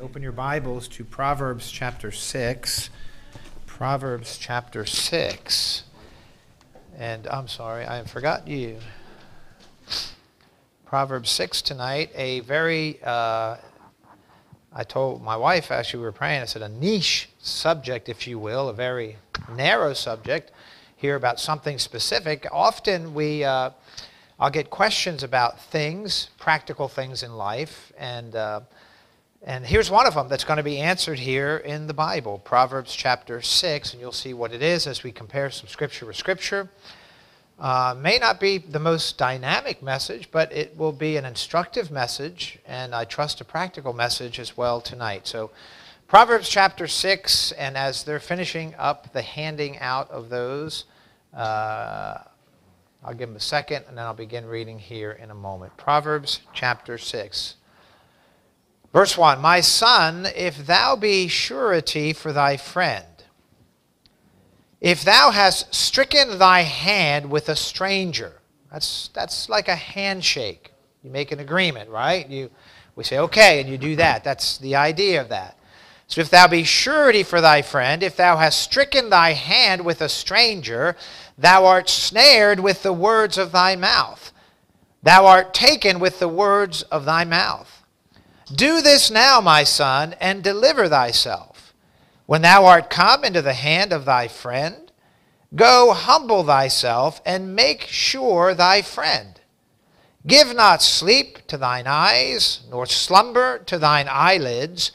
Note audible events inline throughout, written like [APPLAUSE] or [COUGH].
Open your Bibles to Proverbs chapter 6. Proverbs chapter 6. And I'm sorry, I forgot you. Proverbs 6 tonight, a very, uh, I told my wife as we were praying, I said a niche subject, if you will, a very narrow subject here about something specific. Often we, uh, I'll get questions about things, practical things in life, and uh, and here's one of them that's going to be answered here in the Bible, Proverbs chapter 6, and you'll see what it is as we compare some scripture with scripture. Uh, may not be the most dynamic message, but it will be an instructive message, and I trust a practical message as well tonight. So, Proverbs chapter 6, and as they're finishing up the handing out of those, uh, I'll give them a second, and then I'll begin reading here in a moment. Proverbs chapter 6. Verse 1 My son, if thou be surety for thy friend, if thou hast stricken thy hand with a stranger, that's, that's like a handshake. You make an agreement, right? You, we say, okay, and you do that. That's the idea of that. So if thou be surety for thy friend, if thou hast stricken thy hand with a stranger, thou art snared with the words of thy mouth. Thou art taken with the words of thy mouth. Do this now, my son, and deliver thyself. When thou art come into the hand of thy friend, go humble thyself and make sure thy friend. Give not sleep to thine eyes, nor slumber to thine eyelids.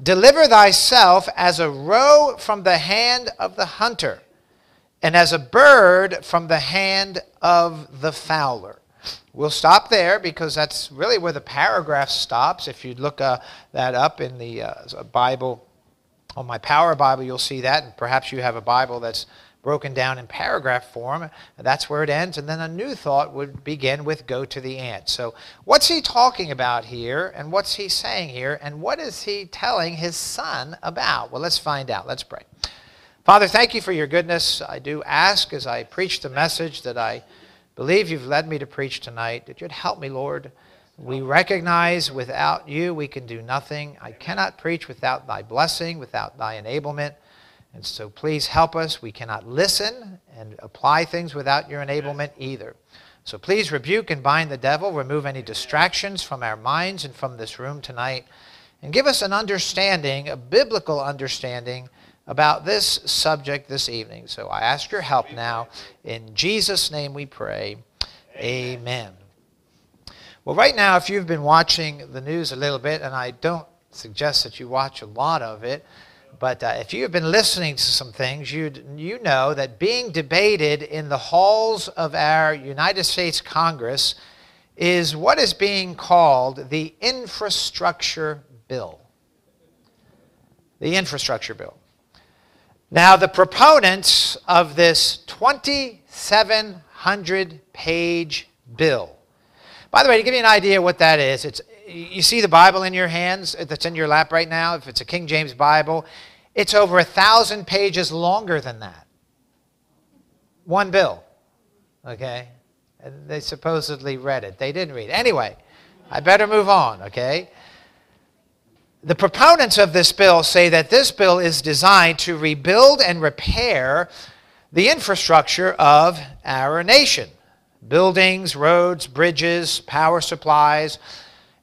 Deliver thyself as a roe from the hand of the hunter, and as a bird from the hand of the fowler. We'll stop there because that's really where the paragraph stops. If you look uh, that up in the uh, Bible, on my Power Bible, you'll see that. And perhaps you have a Bible that's broken down in paragraph form. That's where it ends. And then a new thought would begin with go to the ant. So, what's he talking about here? And what's he saying here? And what is he telling his son about? Well, let's find out. Let's pray. Father, thank you for your goodness. I do ask as I preach the message that I believe you've led me to preach tonight, that you'd help me, Lord. We recognize without you we can do nothing. I cannot preach without thy blessing, without thy enablement. And so please help us. We cannot listen and apply things without your enablement either. So please rebuke and bind the devil, remove any distractions from our minds and from this room tonight, and give us an understanding, a biblical understanding about this subject this evening. So I ask your help now. In Jesus' name we pray. Amen. Well, right now, if you've been watching the news a little bit, and I don't suggest that you watch a lot of it, but uh, if you've been listening to some things, you you know that being debated in the halls of our United States Congress is what is being called the infrastructure bill. The infrastructure bill. Now, the proponents of this 2,700 page bill, by the way, to give you an idea what that is, it's, you see the Bible in your hands uh, that's in your lap right now, if it's a King James Bible, it's over a thousand pages longer than that. One bill, okay? And they supposedly read it. They didn't read it. Anyway, I better move on, okay? The proponents of this bill say that this bill is designed to rebuild and repair the infrastructure of our nation buildings, roads, bridges, power supplies,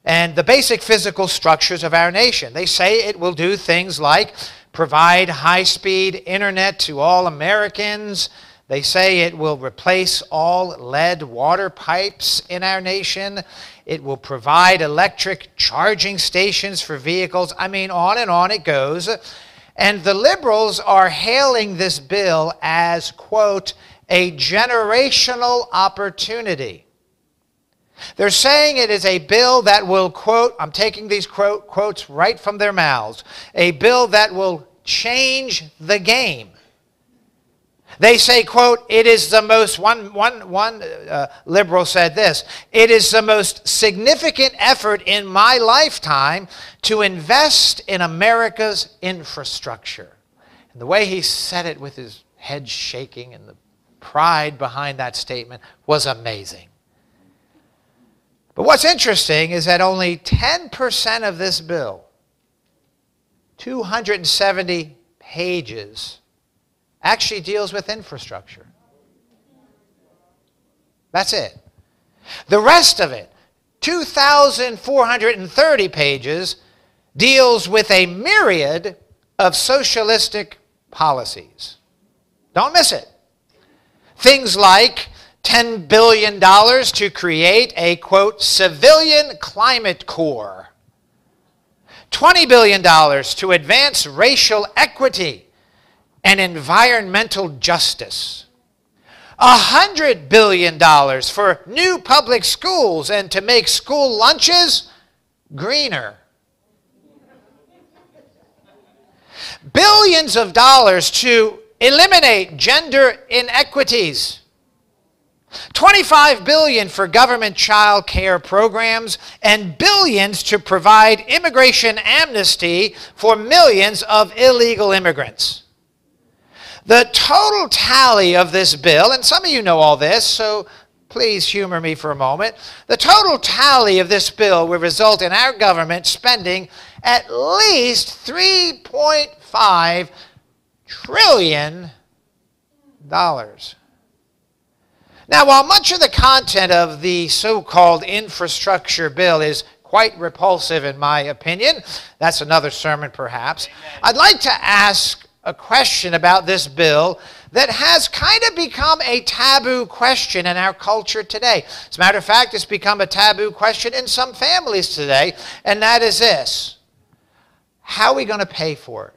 and the basic physical structures of our nation. They say it will do things like provide high speed internet to all Americans. They say it will replace all lead water pipes in our nation. It will provide electric charging stations for vehicles. I mean, on and on it goes. And the liberals are hailing this bill as, quote, a generational opportunity. They're saying it is a bill that will, quote, I'm taking these quote, quotes right from their mouths, a bill that will change the game. They say, quote, it is the most, one, one, one uh, liberal said this, it is the most significant effort in my lifetime to invest in America's infrastructure. And the way he said it with his head shaking and the pride behind that statement was amazing. But what's interesting is that only 10% of this bill 270 pages actually deals with infrastructure. That's it. The rest of it, 2,430 pages, deals with a myriad of socialistic policies. Don't miss it. Things like $10 billion to create a, quote, civilian climate corps, $20 billion to advance racial equity and environmental justice, $100 billion for new public schools and to make school lunches greener. Billions of dollars to eliminate gender inequities. 25 billion for government child care programs and billions to provide immigration amnesty for millions of illegal immigrants. The total tally of this bill, and some of you know all this, so please humor me for a moment. The total tally of this bill will result in our government spending at least 3.5 trillion dollars. Now, while much of the content of the so-called infrastructure bill is quite repulsive in my opinion, that's another sermon perhaps. I'd like to ask a question about this bill that has kind of become a taboo question in our culture today. As a matter of fact, it's become a taboo question in some families today, and that is this. How are we going to pay for it?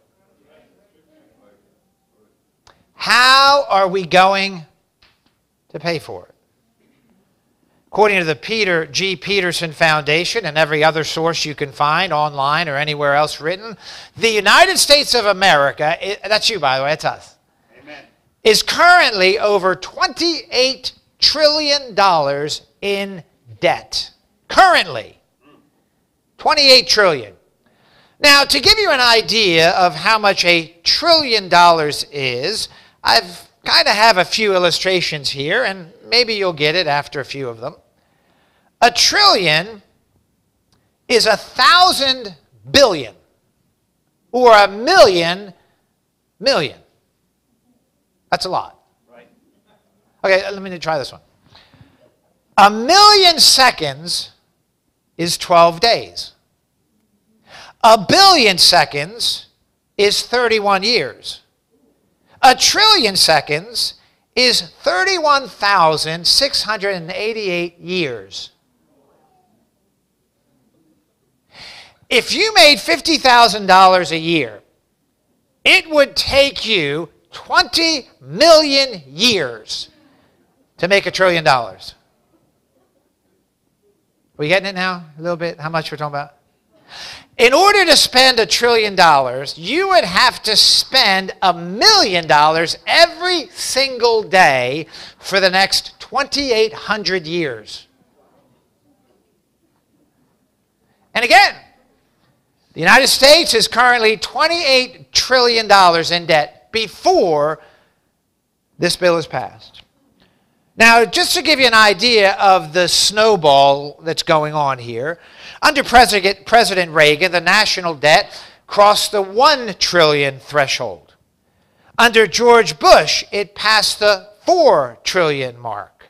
How are we going to pay for it? According to the Peter G. Peterson Foundation and every other source you can find online or anywhere else written, the United States of America, that's you by the way, that's us, Amen. is currently over $28 trillion in debt. Currently. 28 trillion. Now, to give you an idea of how much a trillion dollars is, I've kind of have a few illustrations here, and maybe you'll get it after a few of them. A trillion is a thousand billion, or a million million. That's a lot. Right. Okay, let me try this one. A million seconds is 12 days. A billion seconds is 31 years. A trillion seconds is 31,688 years. If you made $50,000 a year, it would take you 20 million years to make a trillion dollars. Are we getting it now? A little bit? How much we're talking about? In order to spend a trillion dollars, you would have to spend a million dollars every single day for the next 2,800 years. And again, the United States is currently $28 trillion in debt before this bill is passed. Now, just to give you an idea of the snowball that's going on here, under President, President Reagan, the national debt crossed the 1 trillion threshold. Under George Bush, it passed the 4 trillion mark.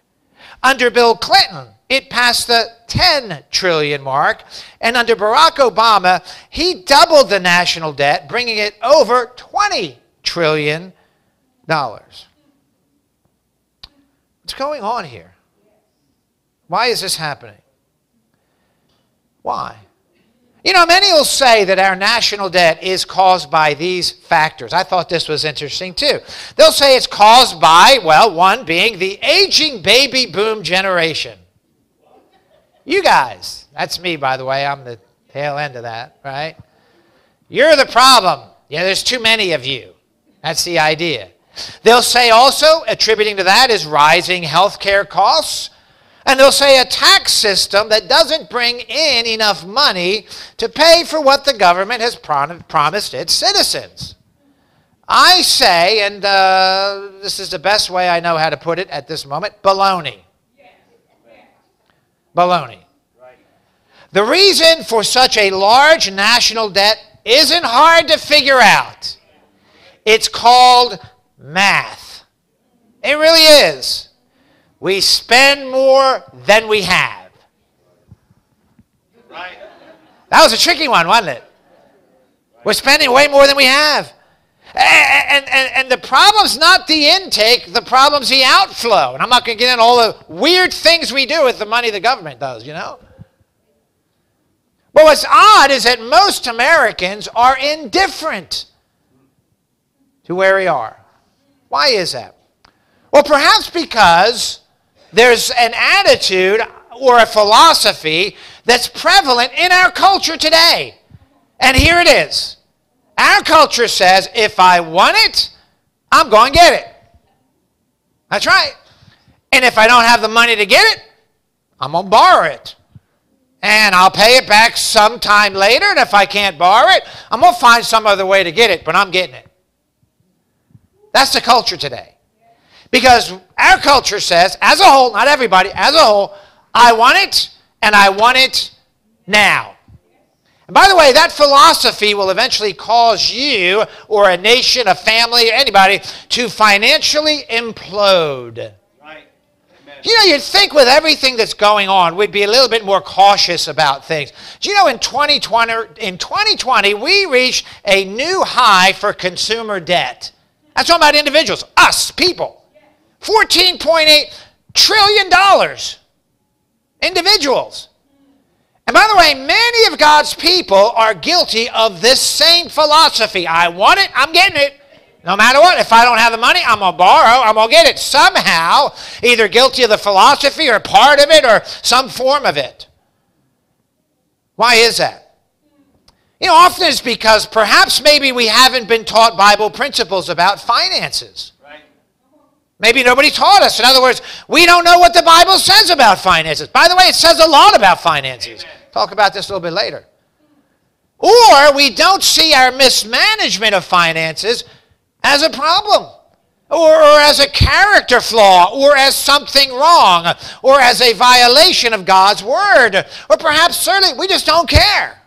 Under Bill Clinton, it passed the 10 trillion mark. And under Barack Obama, he doubled the national debt, bringing it over 20 trillion dollars. What's going on here? Why is this happening? Why? You know, many will say that our national debt is caused by these factors. I thought this was interesting too. They'll say it's caused by, well, one being the aging baby boom generation. You guys, that's me, by the way. I'm the tail end of that, right? You're the problem. Yeah, there's too many of you. That's the idea. They'll say also, attributing to that is rising health care costs and they'll say a tax system that doesn't bring in enough money to pay for what the government has prom- promised its citizens. I say, and uh, this is the best way I know how to put it at this moment baloney. Baloney. The reason for such a large national debt isn't hard to figure out. It's called math. It really is. We spend more than we have. Right. That was a tricky one, wasn't it? We're spending way more than we have. And, and, and the problem's not the intake, the problem's the outflow. And I'm not going to get into all the weird things we do with the money the government does, you know? But what's odd is that most Americans are indifferent to where we are. Why is that? Well, perhaps because there's an attitude or a philosophy that's prevalent in our culture today. And here it is. Our culture says if I want it, I'm going to get it. That's right. And if I don't have the money to get it, I'm going to borrow it. And I'll pay it back sometime later. And if I can't borrow it, I'm going to find some other way to get it, but I'm getting it. That's the culture today. Because our culture says, as a whole, not everybody, as a whole, I want it and I want it now. And by the way, that philosophy will eventually cause you or a nation, a family, or anybody to financially implode. Right. You know, you'd think with everything that's going on, we'd be a little bit more cautious about things. Do you know in 2020, in 2020 we reached a new high for consumer debt? That's talking about individuals, us, people. $14.8 trillion. Individuals. And by the way, many of God's people are guilty of this same philosophy. I want it, I'm getting it. No matter what, if I don't have the money, I'm going to borrow, I'm going to get it somehow, either guilty of the philosophy or part of it or some form of it. Why is that? You know, often it's because perhaps maybe we haven't been taught Bible principles about finances. Right. Maybe nobody taught us. In other words, we don't know what the Bible says about finances. By the way, it says a lot about finances. Amen. Talk about this a little bit later. Or we don't see our mismanagement of finances as a problem, or, or as a character flaw, or as something wrong, or as a violation of God's word, or perhaps certainly we just don't care.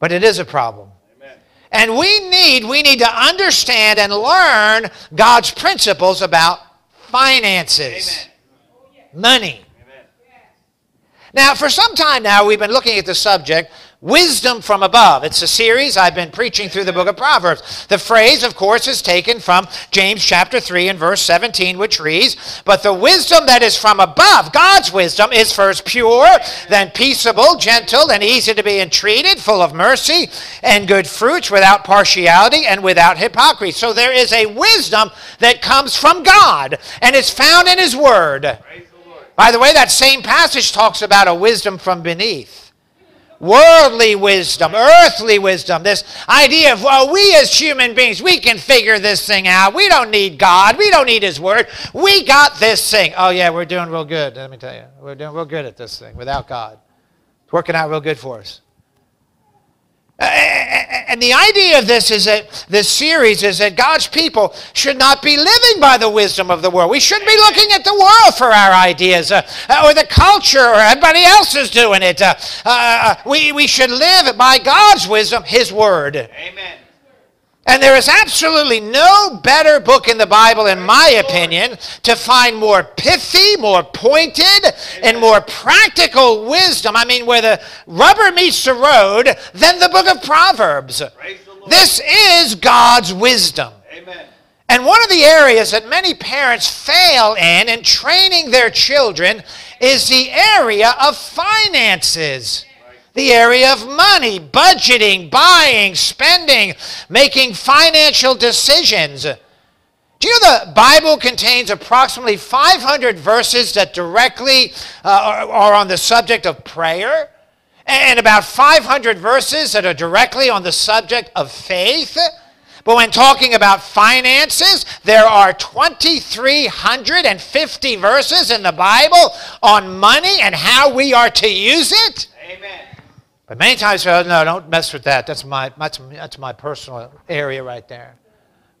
But it is a problem. Amen. And we need, we need to understand and learn God's principles about finances, Amen. money. Amen. Now, for some time now, we've been looking at the subject, wisdom from above. It's a series I've been preaching through the book of Proverbs. The phrase, of course, is taken from James chapter 3 and verse 17, which reads, But the wisdom that is from above, God's wisdom, is first pure, then peaceable, gentle, and easy to be entreated, full of mercy and good fruits, without partiality and without hypocrisy. So there is a wisdom that comes from God, and it's found in His Word. Praise the Lord. By the way, that same passage talks about a wisdom from beneath. Worldly wisdom, earthly wisdom, this idea of, well, we as human beings, we can figure this thing out. We don't need God. We don't need His Word. We got this thing. Oh, yeah, we're doing real good. Let me tell you. We're doing real good at this thing without God. It's working out real good for us. And the idea of this is that this series is that God's people should not be living by the wisdom of the world. We shouldn't be looking at the world for our ideas uh, or the culture or everybody else is doing it. Uh, uh, we, we should live by God's wisdom, His Word. Amen. And there is absolutely no better book in the Bible, in my opinion, to find more pithy, more pointed, and more practical wisdom. I mean, where the rubber meets the road, than the book of Proverbs. Praise the Lord. This is God's wisdom. Amen. And one of the areas that many parents fail in in training their children is the area of finances. The area of money, budgeting, buying, spending, making financial decisions. Do you know the Bible contains approximately 500 verses that directly uh, are, are on the subject of prayer? And about 500 verses that are directly on the subject of faith? But when talking about finances, there are 2,350 verses in the Bible on money and how we are to use it. Amen. But many times, oh, no, don't mess with that. That's my, that's, that's my personal area right there.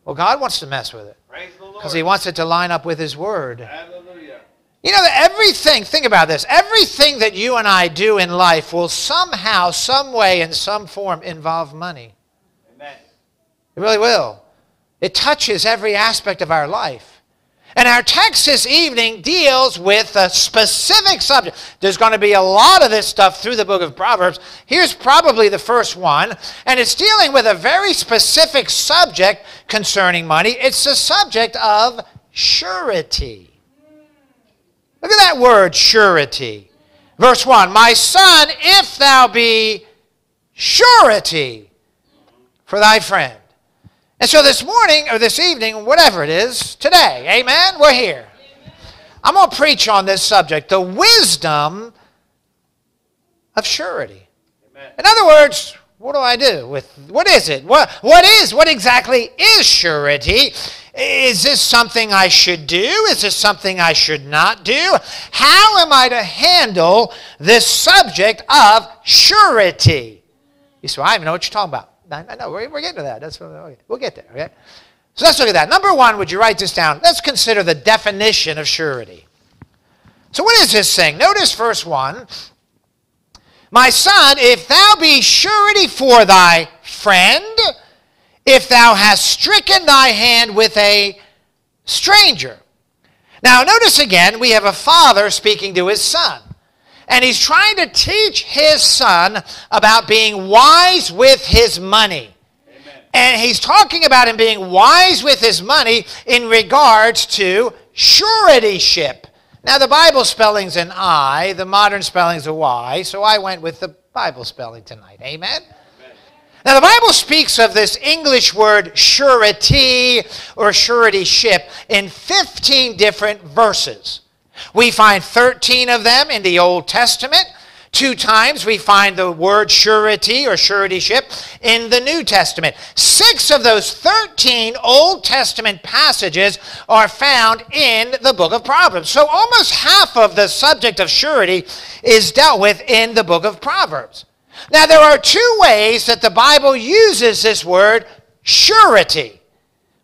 Well, God wants to mess with it Praise the Lord. because He wants it to line up with His Word. Hallelujah. You know, everything, think about this, everything that you and I do in life will somehow, some way, in some form involve money. Amen. It really will. It touches every aspect of our life. And our text this evening deals with a specific subject. There's going to be a lot of this stuff through the book of Proverbs. Here's probably the first one, and it's dealing with a very specific subject concerning money. It's the subject of surety. Look at that word, surety. Verse 1 My son, if thou be surety for thy friend. And so this morning or this evening, whatever it is, today, amen, we're here. I'm going to preach on this subject the wisdom of surety. Amen. In other words, what do I do with what is it? What what is what exactly is surety? Is this something I should do? Is this something I should not do? How am I to handle this subject of surety? You say, well, I don't even know what you're talking about. I know, we're, we're getting to that. That's okay. We'll get there, okay? So let's look at that. Number one, would you write this down? Let's consider the definition of surety. So what is this thing? Notice verse 1. My son, if thou be surety for thy friend, if thou hast stricken thy hand with a stranger. Now, notice again, we have a father speaking to his son. And he's trying to teach his son about being wise with his money. Amen. And he's talking about him being wise with his money in regards to suretyship. Now, the Bible spelling's an I, the modern spelling's a Y, so I went with the Bible spelling tonight. Amen? Amen. Now, the Bible speaks of this English word surety or suretyship in 15 different verses. We find 13 of them in the Old Testament. Two times we find the word surety or suretyship in the New Testament. Six of those 13 Old Testament passages are found in the book of Proverbs. So almost half of the subject of surety is dealt with in the book of Proverbs. Now, there are two ways that the Bible uses this word surety.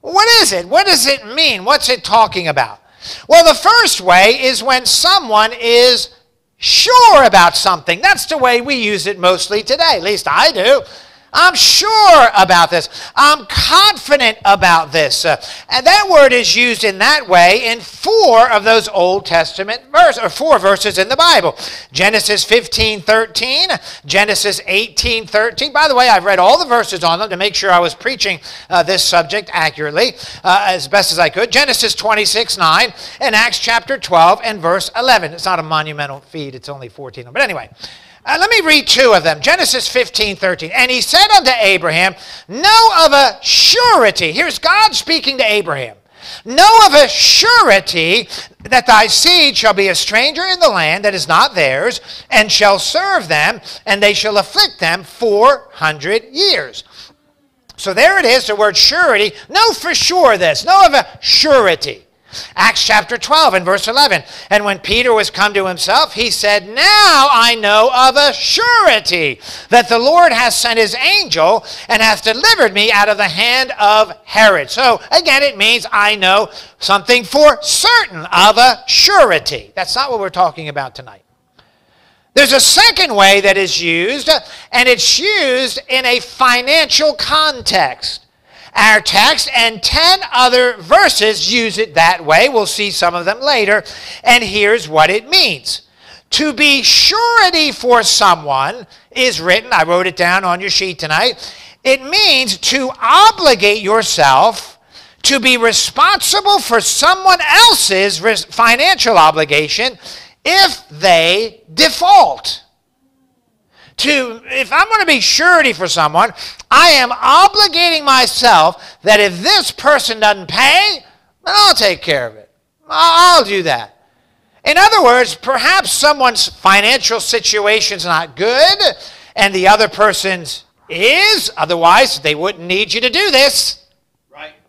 What is it? What does it mean? What's it talking about? Well, the first way is when someone is sure about something. That's the way we use it mostly today. At least I do. I'm sure about this. I'm confident about this. Uh, and that word is used in that way in four of those Old Testament verses, or four verses in the Bible. Genesis 15, 13, Genesis 18, 13. By the way, I've read all the verses on them to make sure I was preaching uh, this subject accurately uh, as best as I could. Genesis 26, 9, and Acts chapter 12 and verse 11. It's not a monumental feat, it's only 14. But anyway, uh, let me read two of them. Genesis 15, 13. And he said unto Abraham, Know of a surety. Here's God speaking to Abraham. Know of a surety that thy seed shall be a stranger in the land that is not theirs, and shall serve them, and they shall afflict them four hundred years. So there it is, the word surety. Know for sure this. Know of a surety. Acts chapter 12 and verse 11. And when Peter was come to himself, he said, Now I know of a surety that the Lord has sent his angel and hath delivered me out of the hand of Herod. So again, it means I know something for certain of a surety. That's not what we're talking about tonight. There's a second way that is used, and it's used in a financial context. Our text and 10 other verses use it that way. We'll see some of them later. And here's what it means. To be surety for someone is written, I wrote it down on your sheet tonight. It means to obligate yourself to be responsible for someone else's financial obligation if they default to, if I'm going to be surety for someone, I am obligating myself that if this person doesn't pay, then I'll take care of it. I'll do that. In other words, perhaps someone's financial situation's not good and the other person's is, otherwise they wouldn't need you to do this.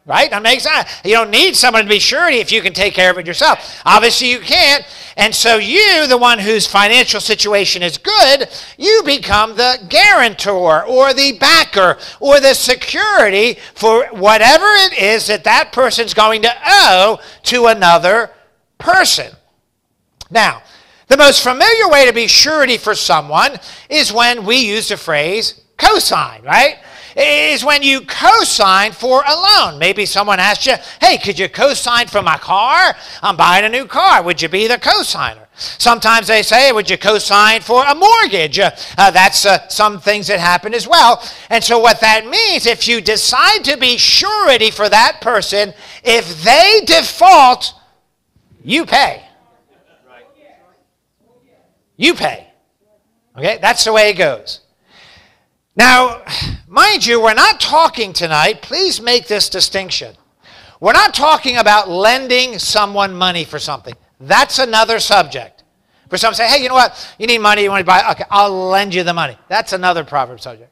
Right? That makes sense. You don't need someone to be surety if you can take care of it yourself. Obviously, you can't. And so, you, the one whose financial situation is good, you become the guarantor or the backer or the security for whatever it is that that person's going to owe to another person. Now, the most familiar way to be surety for someone is when we use the phrase cosign, right? Is when you co-sign for a loan. Maybe someone asks you, hey, could you co-sign for my car? I'm buying a new car. Would you be the co-signer? Sometimes they say, would you co-sign for a mortgage? Uh, uh, that's uh, some things that happen as well. And so what that means, if you decide to be surety for that person, if they default, you pay. You pay. Okay, that's the way it goes. Now, mind you, we're not talking tonight, please make this distinction. We're not talking about lending someone money for something. That's another subject. For some say, hey, you know what? You need money, you want to buy, okay, I'll lend you the money. That's another proverb subject.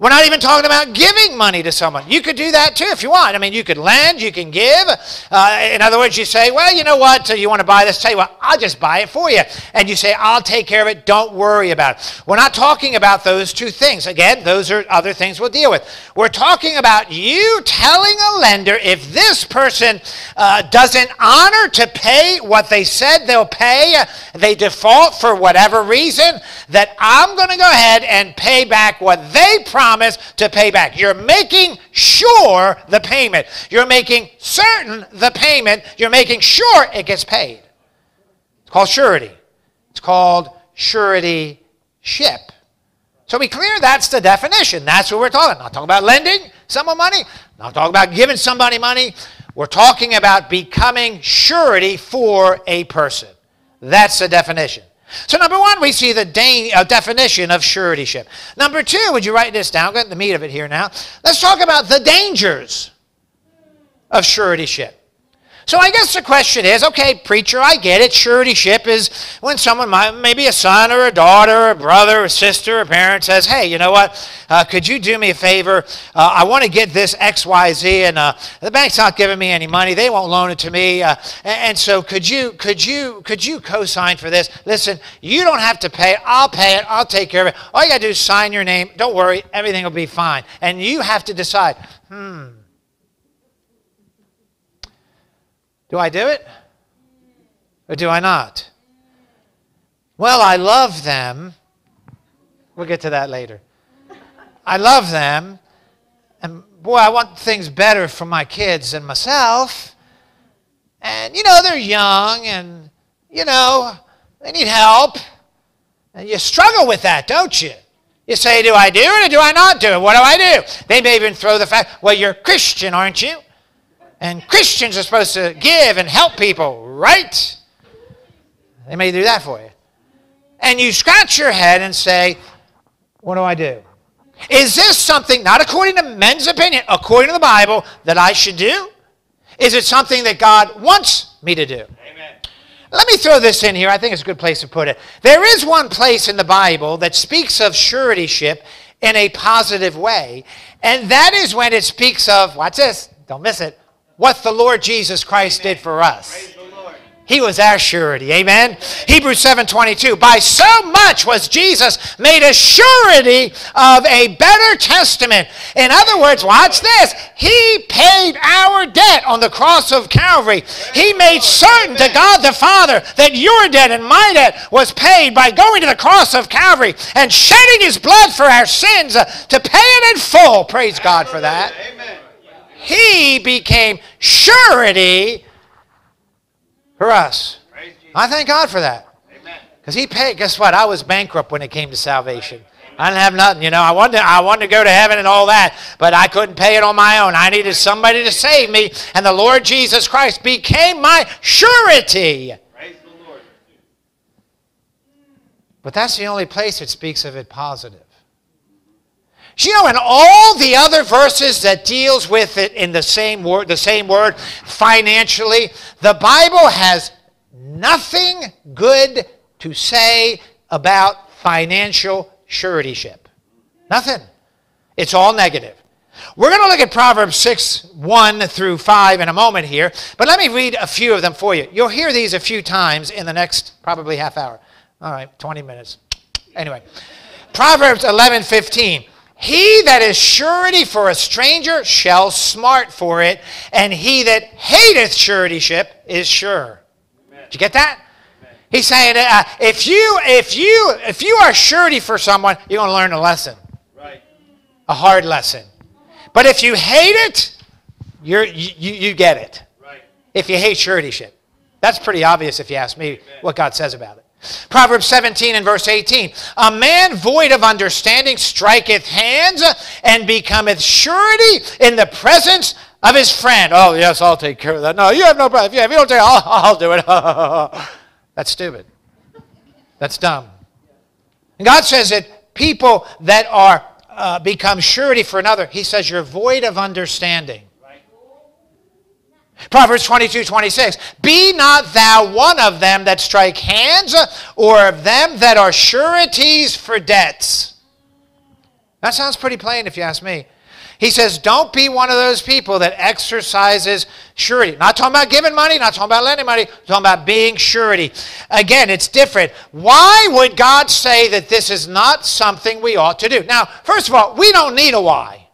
We're not even talking about giving money to someone. You could do that too if you want. I mean, you could lend, you can give. Uh, in other words, you say, well, you know what? You want to buy this? Tell you what, I'll just buy it for you. And you say, I'll take care of it. Don't worry about it. We're not talking about those two things. Again, those are other things we'll deal with. We're talking about you telling a lender if this person uh, doesn't honor to pay what they said they'll pay, they default for whatever reason, that I'm going to go ahead and pay back what they promised promise to pay back. You're making sure the payment. You're making certain the payment. You're making sure it gets paid. It's called surety. It's called surety ship. So be clear, that's the definition. That's what we're talking. about. Not talking about lending someone money. Not talking about giving somebody money. We're talking about becoming surety for a person. That's the definition. So, number one, we see the de- uh, definition of suretyship. Number two, would you write this down? Get the meat of it here now. Let's talk about the dangers of suretyship. So I guess the question is, okay, preacher, I get it. Suretyship is when someone, maybe a son or a daughter, or a brother, or a sister, or parent says, hey, you know what? Uh, could you do me a favor? Uh, I want to get this X, Y, Z, and uh, the bank's not giving me any money. They won't loan it to me. Uh, and, and, so could you, could you, could you co-sign for this? Listen, you don't have to pay. I'll pay it. I'll take care of it. All you got to do is sign your name. Don't worry. Everything will be fine. And you have to decide, hmm, Do I do it? Or do I not? Well, I love them. We'll get to that later. I love them. And boy, I want things better for my kids and myself. And, you know, they're young and, you know, they need help. And you struggle with that, don't you? You say, do I do it or do I not do it? What do I do? They may even throw the fact, well, you're Christian, aren't you? And Christians are supposed to give and help people, right? They may do that for you. And you scratch your head and say, What do I do? Is this something, not according to men's opinion, according to the Bible, that I should do? Is it something that God wants me to do? Amen. Let me throw this in here. I think it's a good place to put it. There is one place in the Bible that speaks of suretyship in a positive way, and that is when it speaks of, watch this, don't miss it, what the Lord Jesus Christ did for us. He was our surety. Amen. Hebrews 7:22. By so much was Jesus made a surety of a better testament. In other words, watch this. He paid our debt on the cross of Calvary. He made certain to God the Father that your debt and my debt was paid by going to the cross of Calvary and shedding his blood for our sins uh, to pay it in full. Praise God for that. Amen he became surety for us. I thank God for that. Because he paid, guess what? I was bankrupt when it came to salvation. I didn't have nothing, you know. I wanted, to, I wanted to go to heaven and all that, but I couldn't pay it on my own. I needed somebody to save me, and the Lord Jesus Christ became my surety. But that's the only place it speaks of it positive. You know, in all the other verses that deals with it in the same word, the same word, financially, the Bible has nothing good to say about financial suretyship. Nothing. It's all negative. We're going to look at Proverbs 6, 1 through 5 in a moment here, but let me read a few of them for you. You'll hear these a few times in the next probably half hour. All right, 20 minutes. Anyway, Proverbs 11, 15. He that is surety for a stranger shall smart for it, and he that hateth suretyship is sure. Amen. Did you get that? Amen. He's saying uh, if you if you if you are surety for someone, you're going to learn a lesson, Right. a hard lesson. But if you hate it, you're, you you you get it. Right. If you hate suretyship, that's pretty obvious if you ask me what God says about it. Proverbs 17 and verse 18. A man void of understanding striketh hands and becometh surety in the presence of his friend. Oh, yes, I'll take care of that. No, you have no problem. If you, if you don't take it, I'll, I'll do it. [LAUGHS] That's stupid. That's dumb. And God says that people that are uh, become surety for another, he says you're void of understanding. Proverbs 22, 26. Be not thou one of them that strike hands, or of them that are sureties for debts. That sounds pretty plain if you ask me. He says, don't be one of those people that exercises surety. Not talking about giving money, not talking about lending money, talking about being surety. Again, it's different. Why would God say that this is not something we ought to do? Now, first of all, we don't need a why.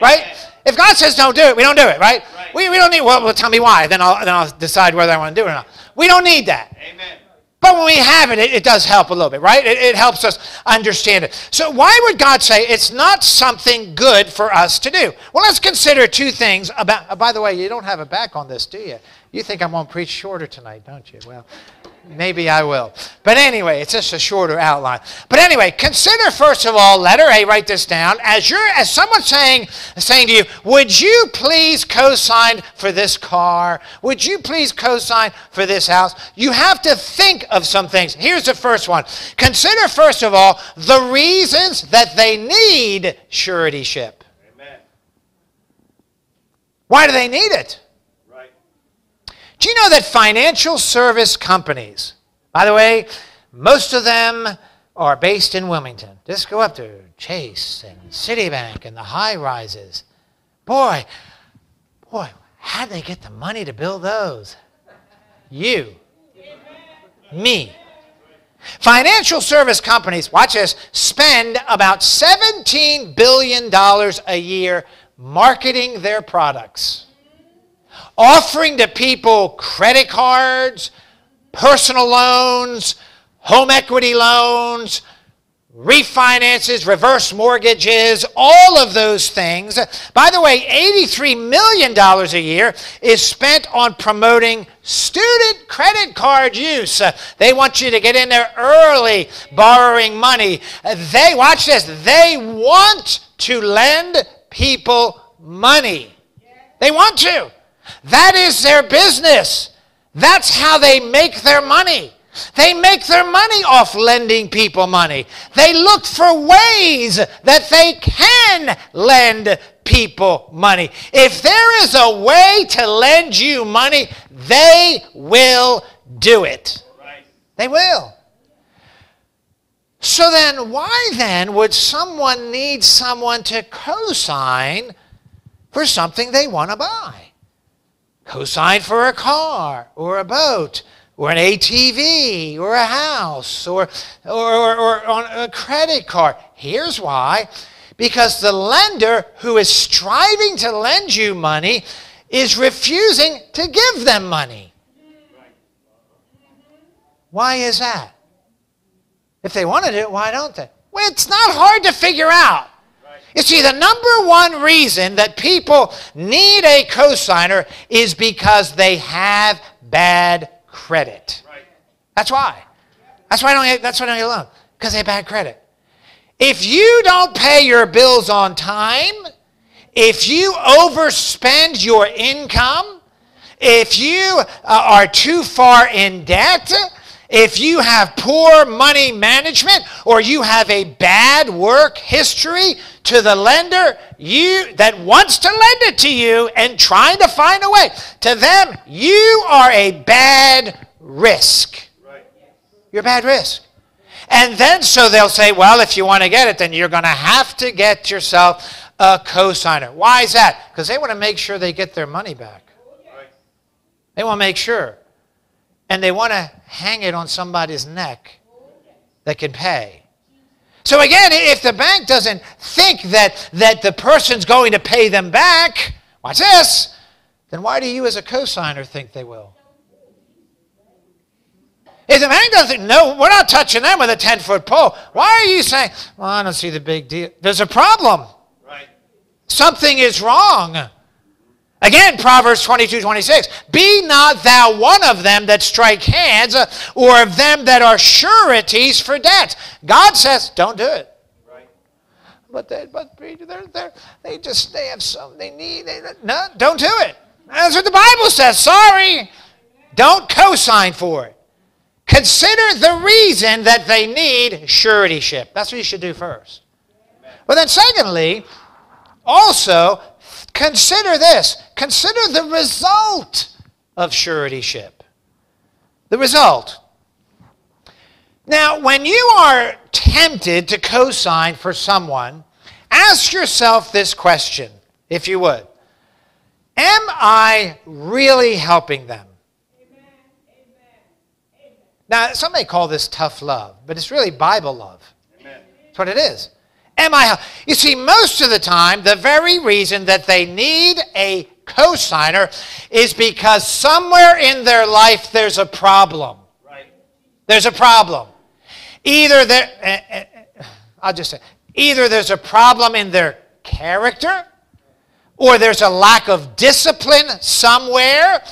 Right? If God says don't do it, we don't do it, right? Right. We, we don't need, well, well, tell me why. Then I'll, then I'll decide whether I want to do it or not. We don't need that. Amen. But when we have it, it, it does help a little bit, right? It, it helps us understand it. So, why would God say it's not something good for us to do? Well, let's consider two things about. oh, by the way, you don't have a back on this, do you? You think I'm going to preach shorter tonight, don't you? Well, maybe I will. But anyway, it's just a shorter outline. But anyway, consider first of all, letter A, write this down. As you're, as someone saying, saying to you, would you please co-sign for this car? Would you please co-sign for this house? You have to think of some things. Here's the first one. Consider first of all the reasons that they need suretyship. Amen. Why do they need it? Do you know that financial service companies, by the way, most of them are based in Wilmington. Just go up to Chase and Citibank and the high rises. Boy, boy, how'd they get the money to build those? You. Me. Financial service companies, watch this, spend about $17 billion a year marketing their products offering to people credit cards, personal loans, home equity loans, refinances, reverse mortgages, all of those things. By the way, $83 million a year is spent on promoting student credit card use. They want you to get in there early, borrowing money. They, watch this, they want to lend people money. They want to. That is their business. That's how they make their money. They make their money off lending people money. They look for ways that they can lend people money. If there is a way to lend you money, they will do it. They will. So then, why then would someone need someone to co sign for something they want to buy? Co sign for a car or a boat or an ATV or a house or, or, or, or on a credit card. Here's why because the lender who is striving to lend you money is refusing to give them money. Why is that? If they wanted it, why don't they? Well, it's not hard to figure out. You see, the number one reason that people need a cosigner is because they have bad credit. Right. That's why. That's why I don't get, that's why I don't get a loan. Because they have bad credit. If you don't pay your bills on time, if you overspend your income, if you uh, are too far in debt, if you have poor money management or you have a bad work history to the lender you that wants to lend it to you and trying to find a way to them you are a bad risk Right. you're a bad risk and then so they'll say well if you want to get it then you're going to have to get yourself a cosigner why is that because they want to make sure they get their money back Right. they want to make sure. And they want to hang it on somebody's neck that can pay. So again, if the bank doesn't think that, that the person's going to pay them back, watch this, then why do you as a cosigner think they will? If the Young doesn't. No, we're not touching them with a 10 foot pole. Why are you saying, well, I don't see the big deal? There's a problem. Right. Something is wrong. Again, Proverbs 22, 26. Be not thou one of them that strike hands, uh, or of them that are sureties for debts. God says, don't do it. Right. But they, but they're, they're, they just they have some they need. They, no, don't do it. That's what the Bible says. Sorry, don't co-sign for it. Consider the reason that they need suretyship. That's what you should do first. But then, secondly, also consider this. Consider the result of suretyship. The result. Now, when you are tempted to co sign for someone, ask yourself this question, if you would Am I really helping them? Now, some may call this tough love, but it's really Bible love. Amen. That's what it is. Am I? You see, most of the time, the very reason that they need a cosigner is because somewhere in their life there's a problem. Right. There's a problem. Either there, eh, eh, eh, I'll just say, either there's a problem in their character, or there's a lack of discipline somewhere,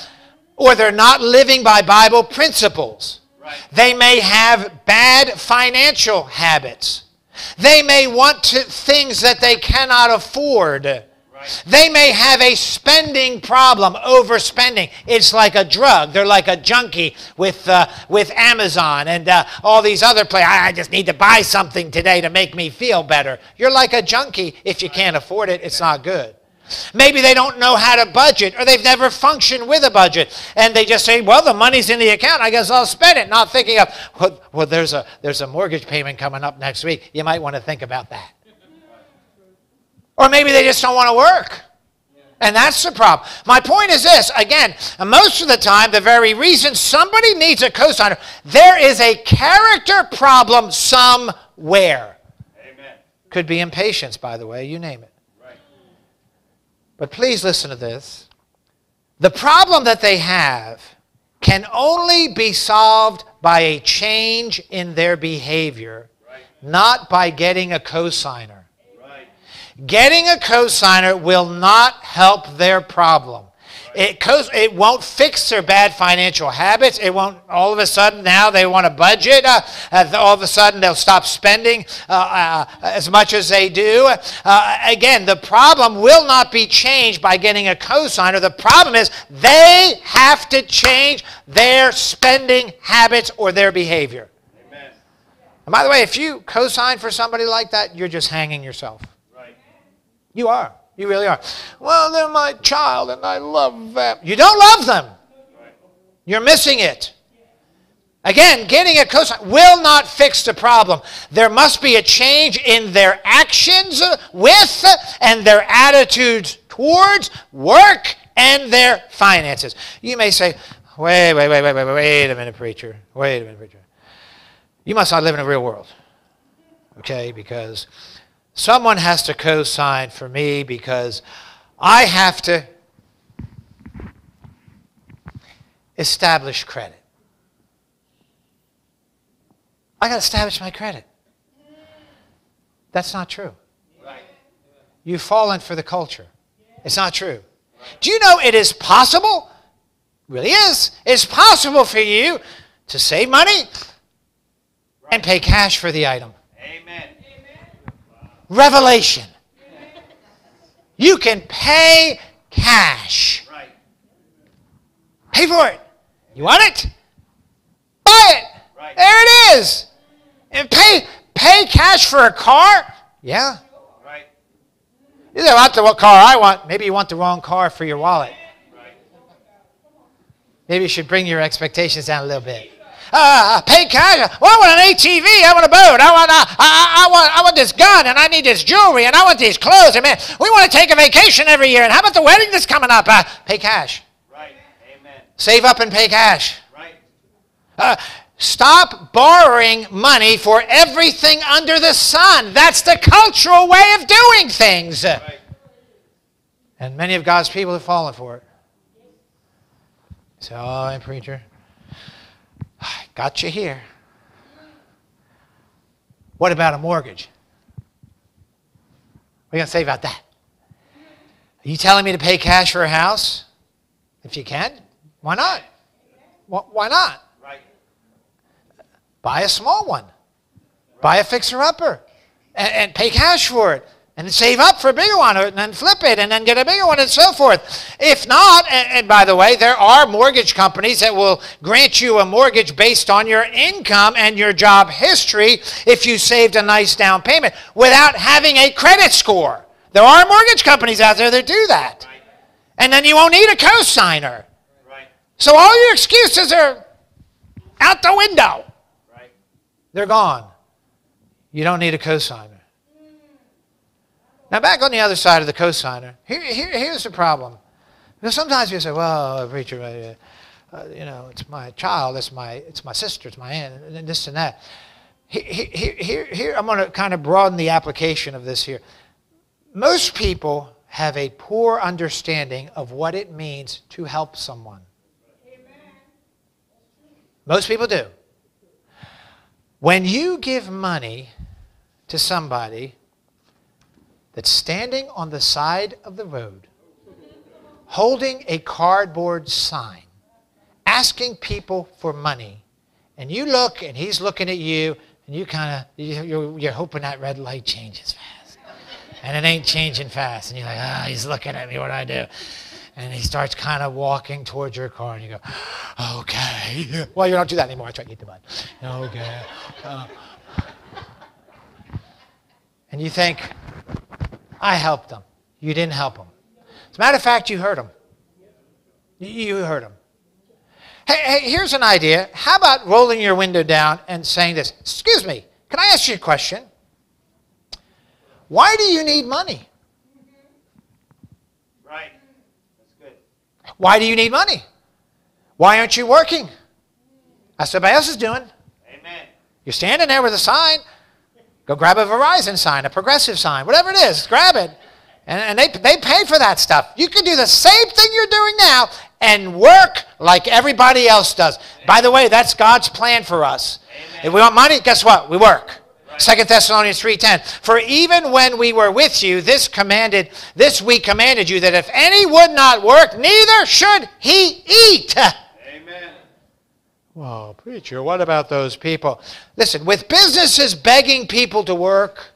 or they're not living by Bible principles. Right. They may have bad financial habits. They may want to, things that they cannot afford. Right. They may have a spending problem, overspending. It's like a drug. They're like a junkie with, uh, with Amazon and uh, all these other places. I I just need to buy something today to make me feel better. You're like a junkie. If you can't afford it, it's not good. Maybe they don't know how to budget or they've never functioned with a budget. And they just say, well, the money's in the account. I guess I'll spend it. Not thinking of, well, well there's, a, there's a mortgage payment coming up next week. You might want to think about that. Or maybe they just don't want to work. And that's the problem. My point is this again, most of the time, the very reason somebody needs a cosigner, there is a character problem somewhere. Amen. Could be impatience, by the way, you name it. But please listen to this. The problem that they have can only be solved by a change in their behavior, Right. not by getting a cosigner. Right. Getting a cosigner will not help their problem. It, it won't fix their bad financial habits. It won't, all of a sudden, now they want to budget. Uh, uh, all of a sudden, they'll stop spending uh, uh, as much as they do. Uh, again, the problem will not be changed by getting a cosigner. The problem is they have to change their spending habits or their behavior. Amen. And by the way, if you cosign for somebody like that, you're just hanging yourself. Right. You are. You really are. Well, they're my child and I love them. You don't love them. You're missing it. Again, getting a cosign will not fix the problem. There must be a change in their actions with and their attitudes towards work and their finances. You may say, wait, wait, wait, wait, wait, wait a minute, preacher. Wait a minute, preacher. You must not live in a real world. Okay, because someone has to co-sign for me because I have to establish credit. I got to establish my credit. That's not true. Right. You've fallen for the culture. It's not true. Do you know it is possible? Really is. It's possible for you to save money and pay cash for the item. Amen. Revelation. You can pay cash. Right. Pay for it. You want it? Buy it. Right. There it is. And pay pay cash for a car? Yeah. Right. You don't want the what car I want. Maybe you want the wrong car for your wallet. Right. Maybe you should bring your expectations down a little bit. Uh, pay cash. Well, I want an ATV. I want a boat. I want, uh, I, I, want, I want this gun, and I need this jewelry, and I want these clothes. And man, we want to take a vacation every year. And how about the wedding that's coming up? Uh, pay cash. Right. Amen. Save up and pay cash. Right. Uh, stop borrowing money for everything under the sun. That's the cultural way of doing things. Right. And many of God's people have fallen for it. So, oh, preacher, [SIGHS] Got you here. What about a mortgage? What are you going to say about that? Are you telling me to pay cash for a house? If you can, why not? Why not? Right. Buy a small one. Buy a fixer-upper and, and pay cash for it. And save up for a bigger one, and then flip it, and then get a bigger one, and so forth. If not, and, and by the way, there are mortgage companies that will grant you a mortgage based on your income and your job history if you saved a nice down payment without having a credit score. There are mortgage companies out there that do that. Right. And then you won't need a cosigner. Right. So all your excuses are out the window. Right. They're gone. You don't need a cosigner. Now, back on the other side of the cosigner, here, here, here's the problem. Because sometimes you say, well, preacher, uh, uh, you know, it's my child, it's my, it's my sister, it's my aunt, and this and that. Here, here, here, here I'm going to kind of broaden the application of this here. Most people have a poor understanding of what it means to help someone. Most people do. When you give money to somebody that's standing on the side of the road, holding a cardboard sign, asking people for money, and you look and he's looking at you, and you kind of, you're, you're hoping that red light changes fast. And it ain't changing fast. And you're like, ah, he's looking at me, what do I do? And he starts kind of walking towards your car, and you go, okay. Well, you don't do that anymore. I try to get the mud. Okay. Uh, and you think, I helped them. You didn't help them. As a matter of fact, you hurt them. You- hurt them. Hey, hey, here's an idea. How about rolling your window down and saying this? Excuse me, can I ask you a question? Why do you need money? Right. That's good. Why do you need money? Why aren't you working? That's what everybody else is doing. Amen. You're standing there with a sign. Go grab a Verizon sign, a progressive sign, whatever it is, grab it. And, and they, they pay for that stuff. You can do the same thing you're doing now and work like everybody else does. By the way, that's God's plan for us. Amen. If we want money, guess what? We work. Right. Second Thessalonians 3:10. For even when we were with you, this commanded, this we commanded you that if any would not work, neither should he eat. [LAUGHS] Whoa, preacher, what about those people? Listen, with businesses begging people to work,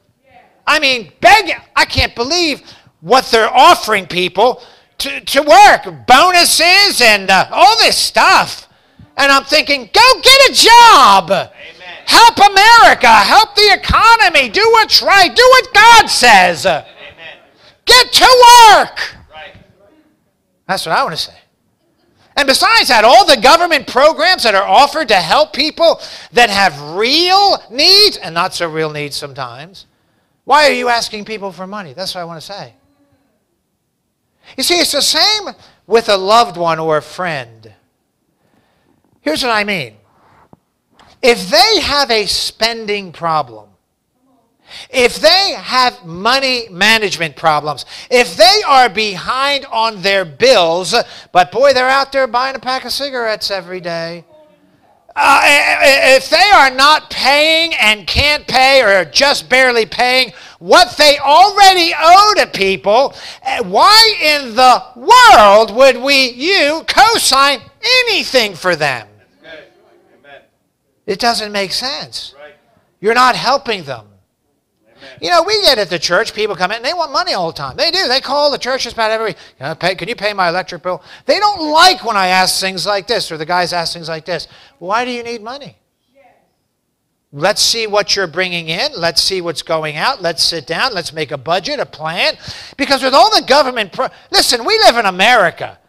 I mean, begging, I can't believe what they're offering people to, to work bonuses and uh, all this stuff. And I'm thinking, go get a job. Amen. Help America. Help the economy. Do what's right. Do what God says. Amen. Get to work. Right. That's what I want to say. And besides that, all the government programs that are offered to help people that have real needs and not so real needs sometimes, why are you asking people for money? That's what I want to say. You see, it's the same with a loved one or a friend. Here's what I mean. If they have a spending problem, if they have money management problems, if they are behind on their bills, but boy, they're out there buying a pack of cigarettes every day. Uh, if they are not paying and can't pay or are just barely paying what they already owe to people, uh, why in the world would we, you, co-sign anything for them? That's good. Amen. It doesn't make sense. You're not helping them. You know, we get at the church, people come in and they want money all the time. They do. They call the church about every. Can, I pay, can you pay my electric bill? They don't like when I ask things like this or the guys ask things like this. Why do you need money? Let's see what you're bringing in. Let's see what's going out. Let's sit down. Let's make a budget, a plan. Because with all the government, listen, we live in America.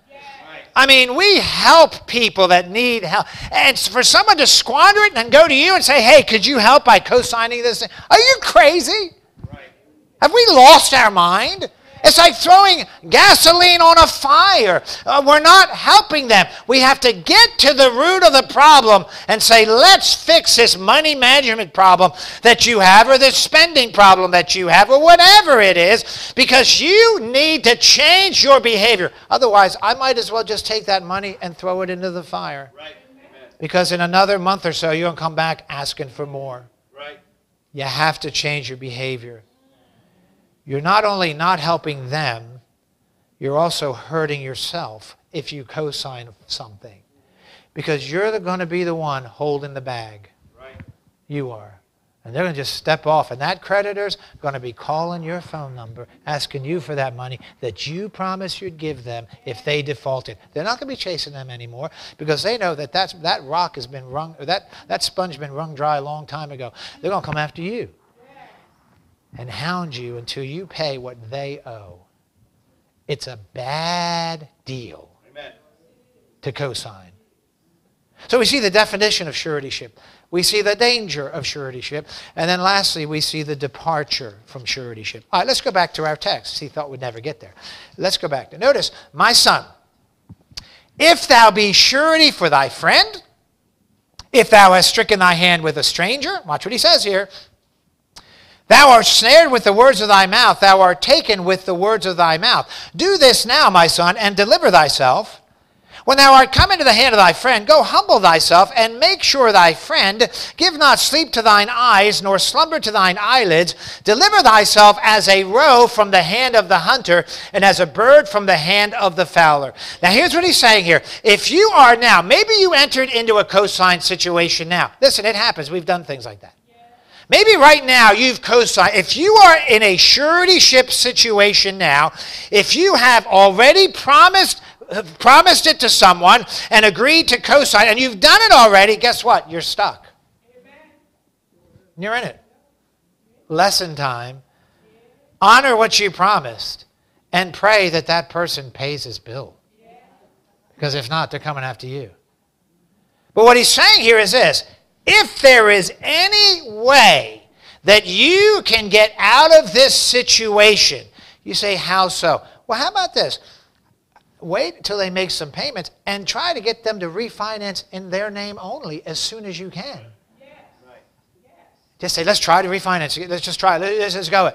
I mean, we help people that need help. And for someone to squander it and then go to you and say, hey, could you help by co signing this? thing?" Are you crazy? Right. Have we lost our mind? It's like throwing gasoline on a fire. Uh, we're not helping them. We have to get to the root of the problem and say, let's fix this money management problem that you have, or this spending problem that you have, or whatever it is, because you need to change your behavior. Otherwise, I might as well just take that money and throw it into the fire. Right. Because in another month or so, you're going to come back asking for more. Right. You have to change your behavior. You're not only not helping them, you're also hurting yourself if you co-sign something. Because you're going to be the one holding the bag. Right. You are. And they're going to just step off. And that creditor's going to be calling your phone number, asking you for that money that you promised you'd give them if they defaulted. They're not going to be chasing them anymore because they know that that's, that rock has been wrung, or that, that sponge has been wrung dry a long time ago. They're going to come after you and hound you until you pay what they owe. It's a bad deal Amen. to co-sign. So we see the definition of suretyship. We see the danger of suretyship. And then lastly, we see the departure from suretyship. All right, let's go back to our text. He thought we'd never get there. Let's go back. To notice, my son, if thou be surety for thy friend, if thou hast stricken thy hand with a stranger, watch what he says here. Thou art snared with the words of thy mouth, thou art taken with the words of thy mouth. Do this now, my son, and deliver thyself. When thou art come into the hand of thy friend, go humble thyself, and make sure thy friend. Give not sleep to thine eyes, nor slumber to thine eyelids. Deliver thyself as a roe from the hand of the hunter, and as a bird from the hand of the fowler. Now, here's what he's saying here. If you are now, maybe you entered into a co-signed situation now. Listen, it happens. We've done things like that. Maybe right now you've co-signed. If you are in a suretyship situation now, if you have already promised promised it to someone and agreed to co-sign and you've done it already, guess what? You're stuck. You're in it. Lesson time. Honor what you promised and pray that that person pays his bill. Because if not, they're coming after you. But what he's saying here is this if there is any way that you can get out of this situation, you say, How so? Well, how about this? Wait until they make some payments and try to get them to refinance in their name only as soon as you can. Just say, let's try to refinance. Let's just try. Let's just go.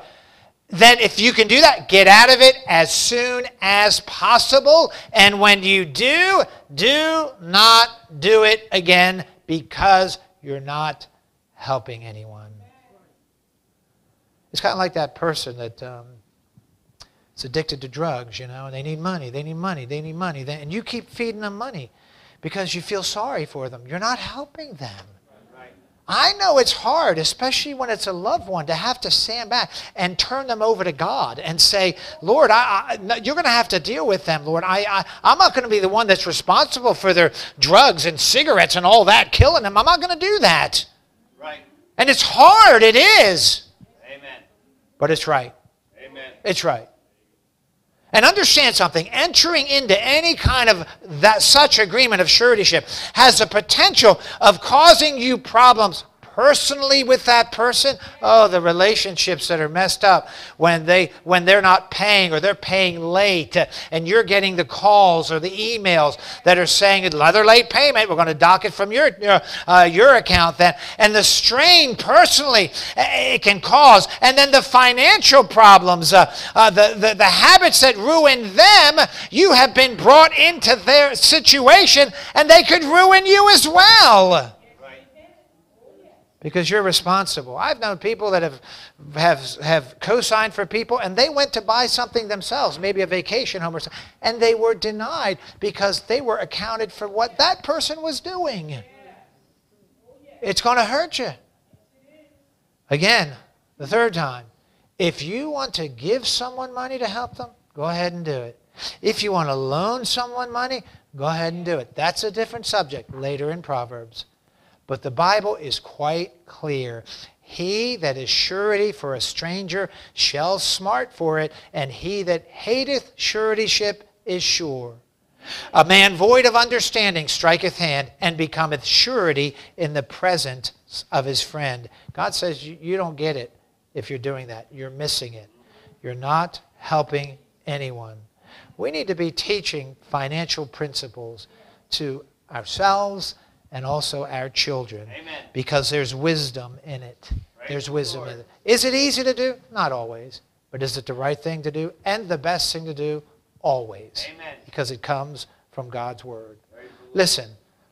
Then, if you can do that, get out of it as soon as possible. And when you do, do not do it again because you're not helping anyone. It's kind of like that person that um, is addicted to drugs, you know, and they need money, they need money, they need money. They, and you keep feeding them money because you feel sorry for them. You're not helping them. I know it's hard, especially when it's a loved one, to have to stand back and turn them over to God and say, Lord, I, I, you're going to have to deal with them, Lord. I, I, I'm not going to be the one that's responsible for their drugs and cigarettes and all that, killing them. I'm not going to do that. Right. And it's hard, it is. Amen. But it's right. Amen. It's right. And understand something, entering into any kind of that such agreement of suretyship has the potential of causing you problems personally with that person? Oh the relationships that are messed up when they when they're not paying or they're paying late and you're getting the calls or the emails that are saying another late payment. We're going to dock it from your uh, your account then. And the strain personally uh, it can cause. And then the financial problems uh, uh, the, the the habits that ruin them you have been brought into their situation and they could ruin you as well. Because you're responsible. I've known people that have, have, have co-signed for people and they went to buy something themselves, maybe a vacation home or something, and they were denied because they were accounted for what that person was doing. It's going to hurt you. Again, the third time, if you want to give someone money to help them, go ahead and do it. If you want to loan someone money, go ahead and do it. That's a different subject later in Proverbs. But the Bible is quite clear. He that is surety for a stranger shall smart for it, and he that hateth suretyship is sure. A man void of understanding striketh hand and becometh surety in the presence of his friend. God says you, don't get it if you're doing that. You're missing it. You're not helping anyone. We need to be teaching financial principles to ourselves and also our children Amen. because there's wisdom in it. Praise There's wisdom Lord. in it. Is it easy to do? Not always. But is it the right thing to do and the best thing to do? Always. Amen. Because it comes from God's Word. Praise. Listen,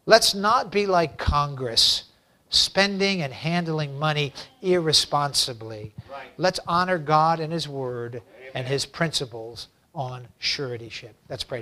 Let's not be like Congress, spending and handling money irresponsibly. Right. Let's honor God and His Word and His principles on suretyship. Let's pray.